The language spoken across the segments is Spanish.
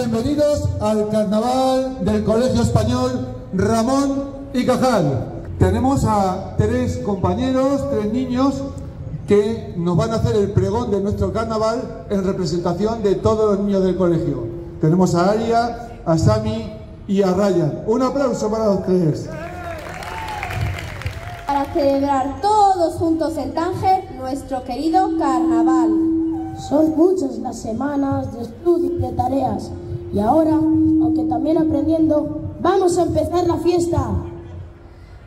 bienvenidos al carnaval del Colegio Español Ramón y Cajal. Tenemos a tres compañeros, tres niños que nos van a hacer el pregón de nuestro carnaval en representación de todos los niños del colegio. Tenemos a Aria, a Sami y a Ryan. Un aplauso para los tres. Para celebrar todos juntos en Tánger nuestro querido carnaval. Son muchas las semanas de estudio y de tareas. Y ahora, aunque también aprendiendo, vamos a empezar la fiesta.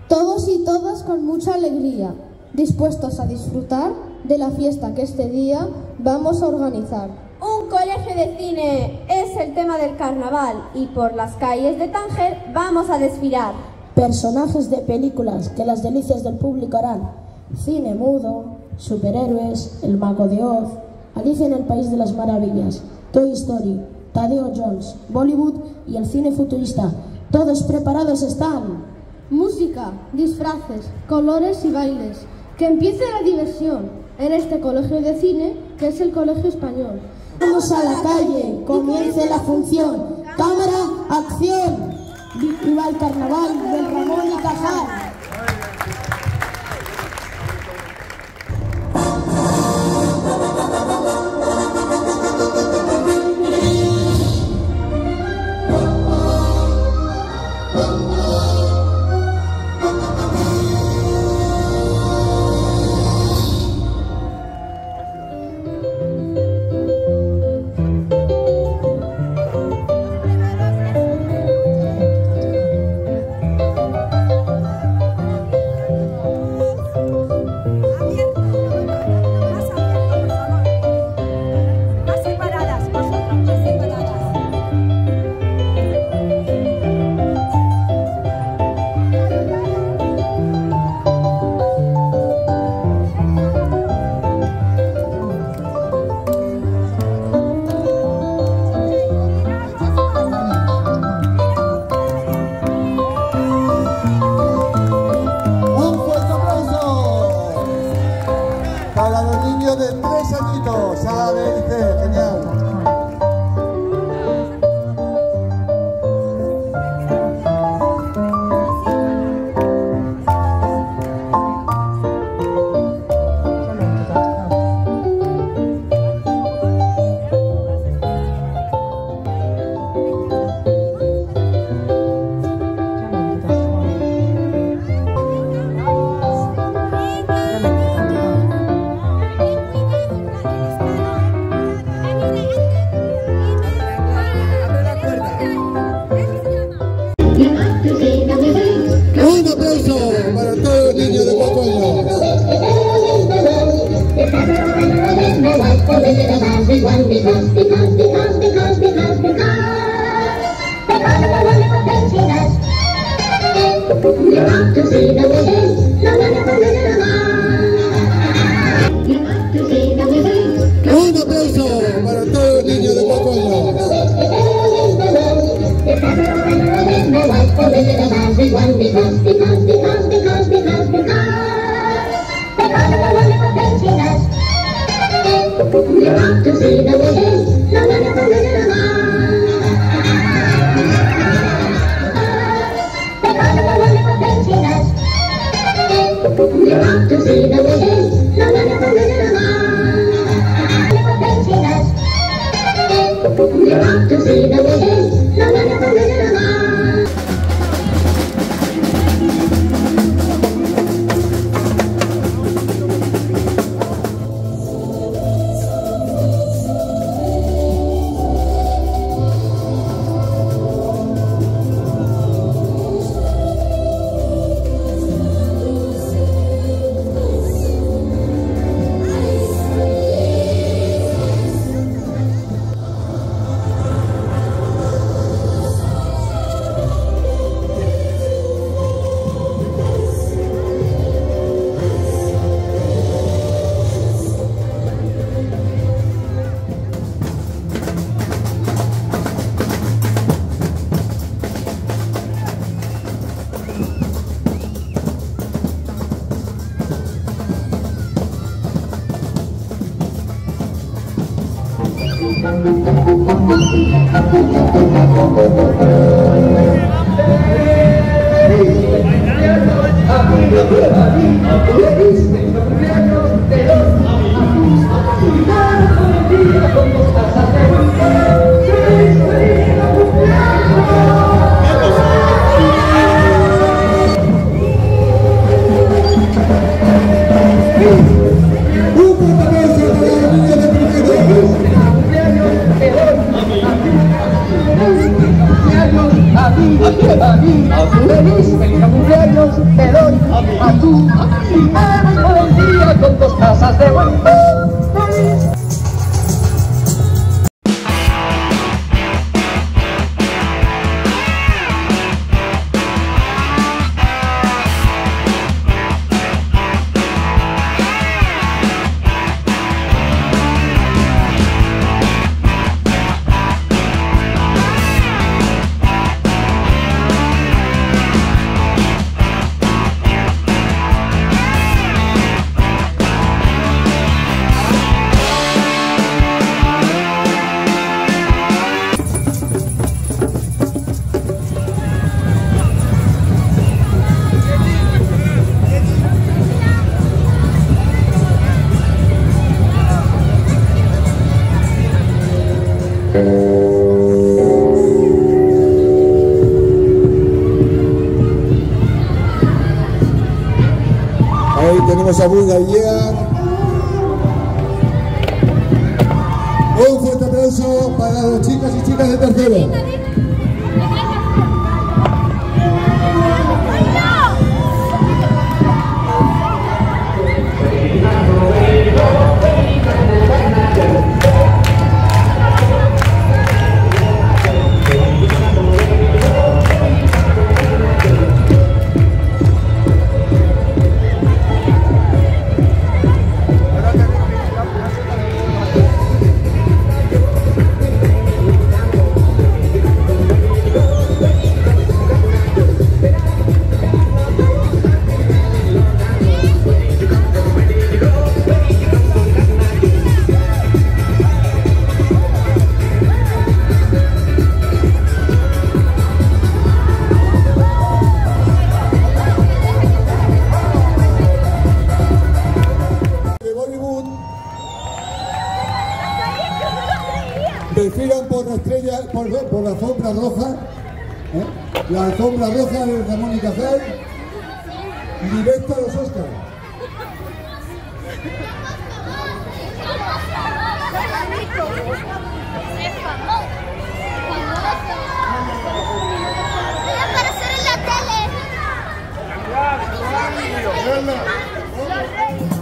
Todos y todas con mucha alegría, dispuestos a disfrutar de la fiesta que este día vamos a organizar. Un colegio de cine es el tema del carnaval y por las calles de Tánger vamos a desfilar. Personajes de películas que las delicias del público harán. Cine mudo, superhéroes, El Mago de Oz, Alicia en el País de las Maravillas, Toy Story, Tadeo Jones, Bollywood y el cine futurista. Todos preparados están. Música, disfraces, colores y bailes. Que empiece la diversión en este colegio de cine que es el Colegio Español. Vamos a la calle, comience la función. Cámara, acción. Viva el carnaval del Ramón y Cajal. You want to see the wizard? No, no, no, no, no, You want to see the wizard? Un aplauso because todos los niños de Cocoa. You want to see the wizard? No, no, no, no, no, no. want to see the legends. No. You want to see the legends. Años. Un Un fuerte aplauso para los chicos y chicas de tercero. Roja, ¿eh? la alfombra roja de Ramón y Cajal, directo a los Oscars. Voy a aparecer en.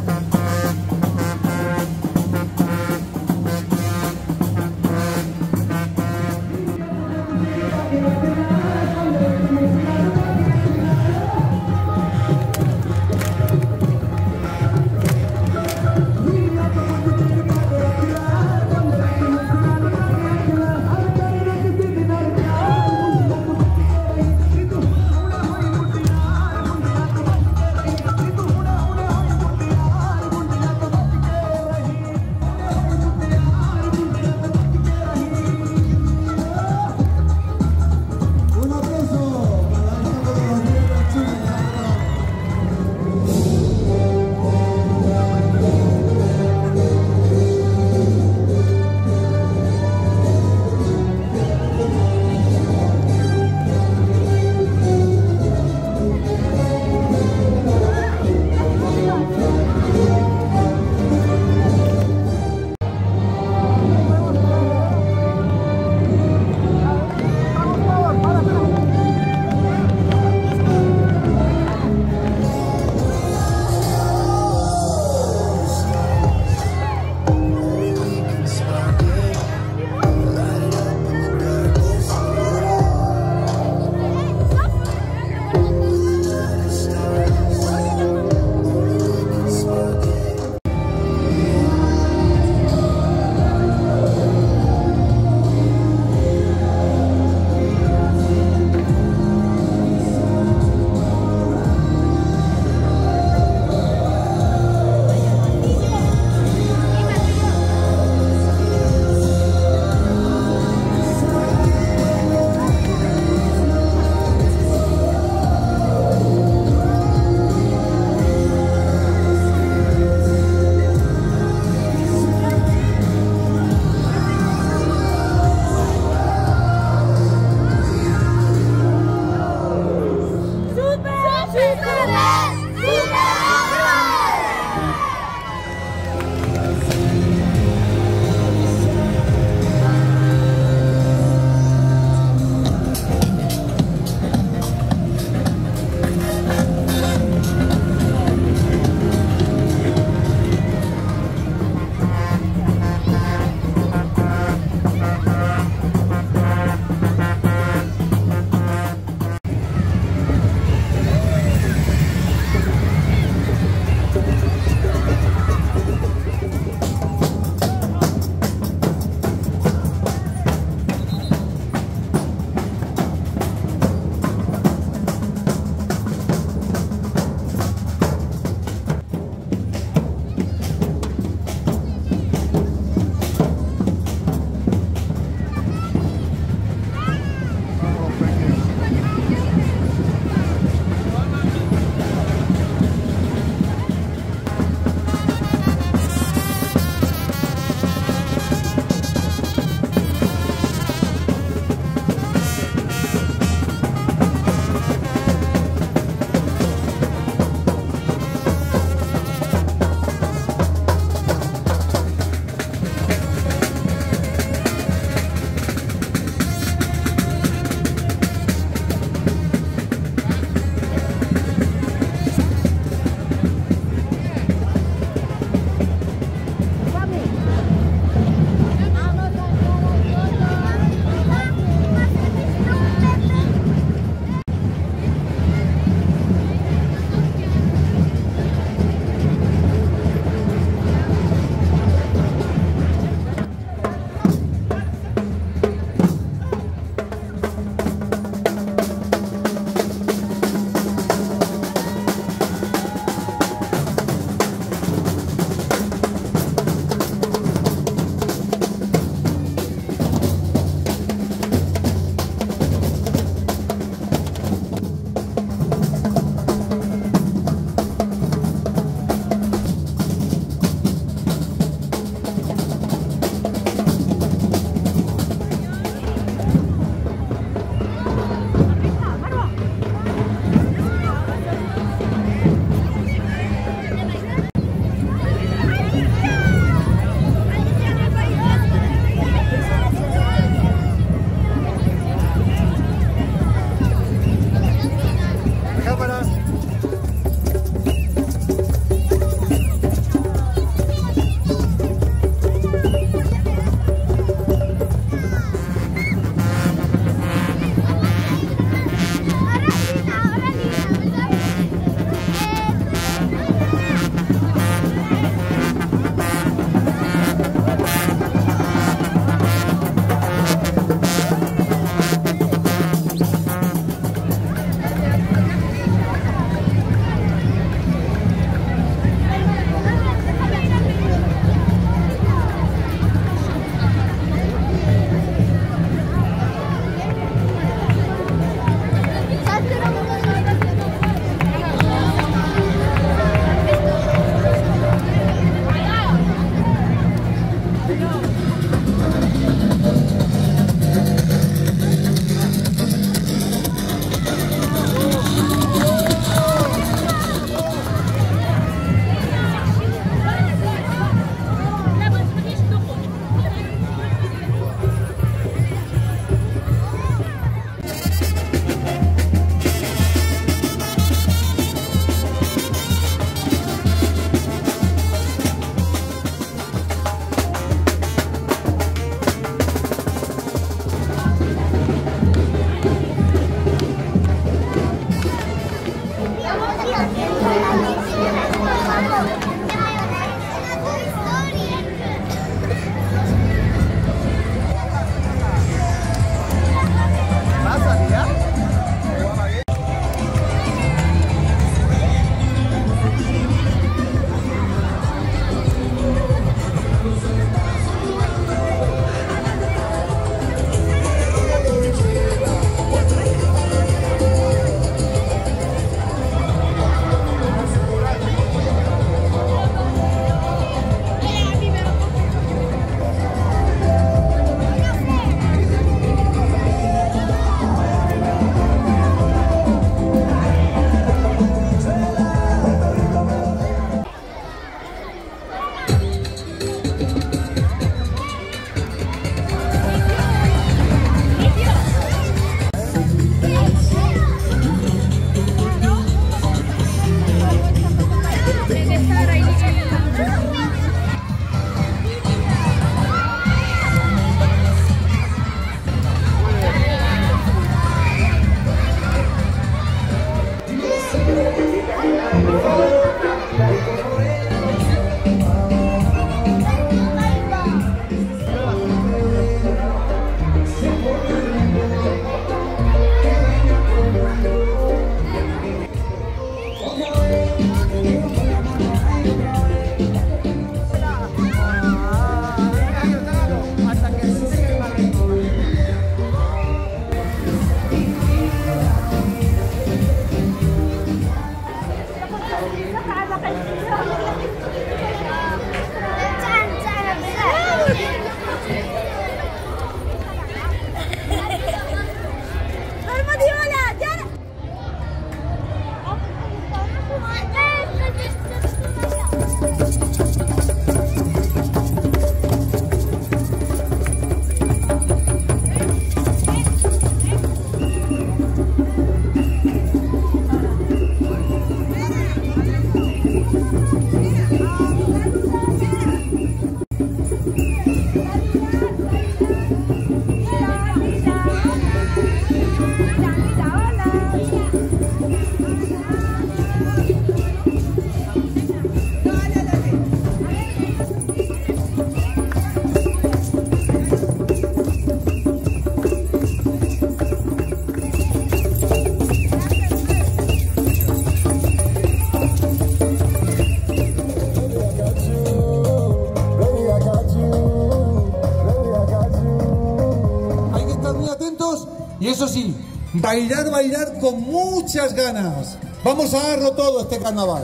bailar, bailar con muchas ganas. Vamos a darlo todo este carnaval.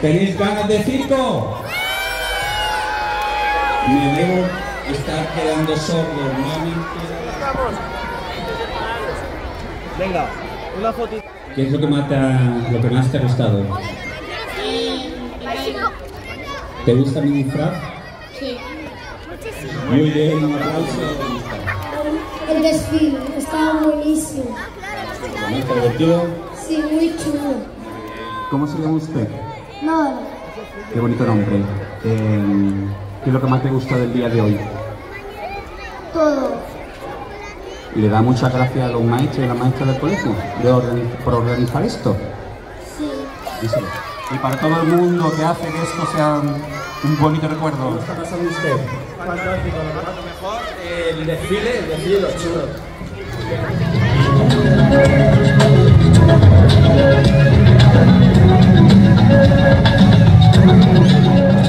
¿Tenéis ganas de circo? Me debo estar quedando sordo, mami. Venga, una fotito. ¿Qué es lo que, más te ha, lo que más te ha gustado? ¿Te gusta mi disfraz? Sí. Muy bien, un aplauso. El desfile, estaba buenísimo. ¿Te divertido? Sí, muy chulo. ¿Cómo se llama usted? Qué bonito nombre. Eh, ¿Qué es lo que más te gusta del día de hoy? Todo. ¿Le da muchas gracias a los maestros y a las maestras del colegio de organi- por organizar esto? Sí. Díselo. Y para todo el mundo que hace que esto sea un, bonito recuerdo. ¿Cómo está pasando usted? Fantástico, lo mejor. El desfile, el desfile de los chulos. よし!